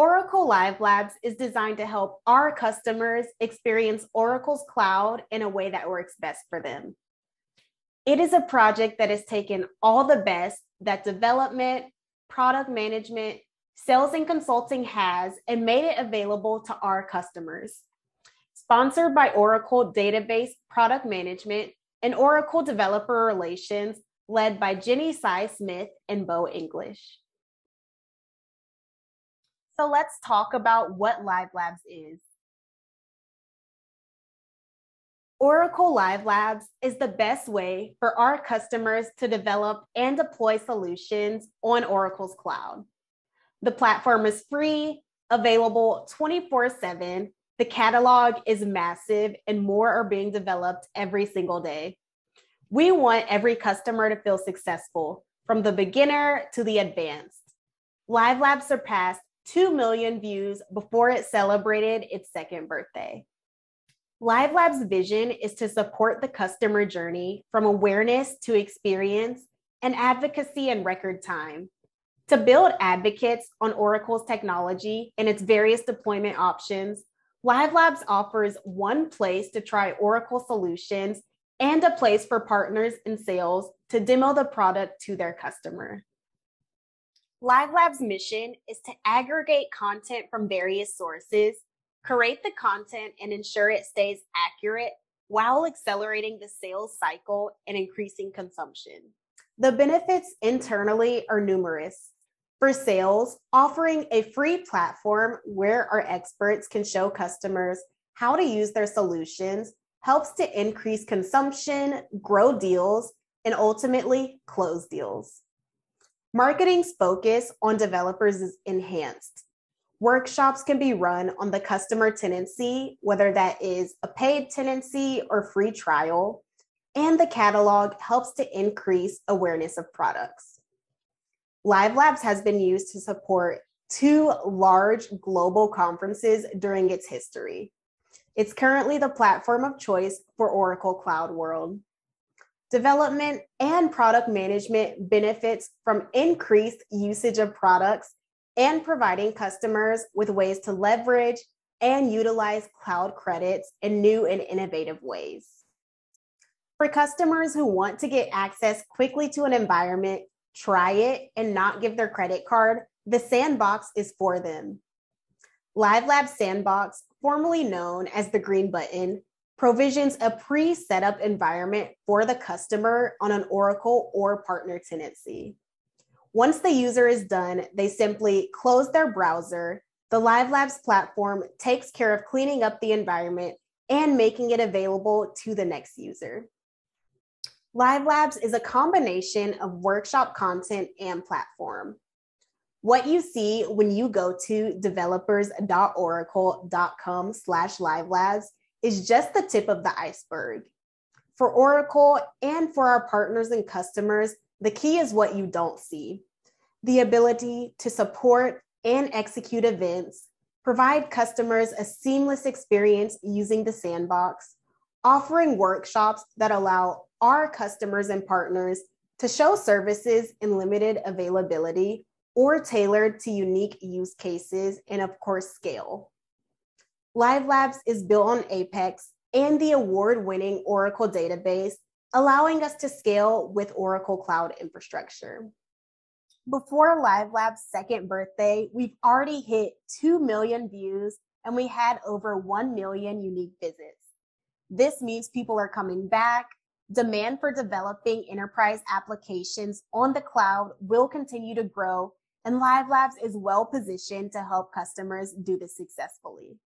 Oracle Live Labs is designed to help our customers experience Oracle's cloud in a way that works best for them. It is a project that has taken all the best that development, product management, sales, and consulting has and made it available to our customers. Sponsored by Oracle Database Product Management and Oracle Developer Relations, led by Jenny Tsai Smith and Bo English. So let's talk about what Live Labs is. Oracle Live Labs is the best way for our customers to develop and deploy solutions on Oracle's cloud. The platform is free, available 24 7. The catalog is massive, and more are being developed every single day. We want every customer to feel successful from the beginner to the advanced. Live Labs surpassed 2 million views before it celebrated its second birthday. Live Labs' vision is to support the customer journey from awareness to experience and advocacy in record time. To build advocates on Oracle's technology and its various deployment options, Live Labs offers one place to try Oracle solutions and a place for partners and sales to demo the product to their customer. Live Labs' mission is to aggregate content from various sources, curate the content, and ensure it stays accurate while accelerating the sales cycle and increasing consumption. The benefits internally are numerous. For sales, offering a free platform where our experts can show customers how to use their solutions helps to increase consumption, grow deals, and ultimately close deals. Marketing's focus on developers is enhanced. Workshops can be run on the customer tenancy, whether that is a paid tenancy or free trial, and the catalog helps to increase awareness of products. Live Labs has been used to support two large global conferences during its history. It's currently the platform of choice for Oracle Cloud World. Development and product management benefits from increased usage of products and providing customers with ways to leverage and utilize cloud credits in new and innovative ways. For customers who want to get access quickly to an environment, try it, and not give their credit card, the sandbox is for them. Live Lab Sandbox, formerly known as the Green Button, provisions a pre-setup environment for the customer on an Oracle or partner tenancy. Once the user is done, they simply close their browser. The Live Labs platform takes care of cleaning up the environment and making it available to the next user. Live Labs is a combination of workshop content and platform. What you see when you go to developers.oracle.com slash live labs is just the tip of the iceberg. For Oracle and for our partners and customers, the key is what you don't see the ability to support and execute events, provide customers a seamless experience using the sandbox, offering workshops that allow our customers and partners to show services in limited availability or tailored to unique use cases, and of course, scale. Live Labs is built on Apex and the award winning Oracle database, allowing us to scale with Oracle Cloud infrastructure. Before Live Lab's second birthday, we've already hit 2 million views and we had over 1 million unique visits. This means people are coming back. Demand for developing enterprise applications on the cloud will continue to grow, and Live Labs is well positioned to help customers do this successfully.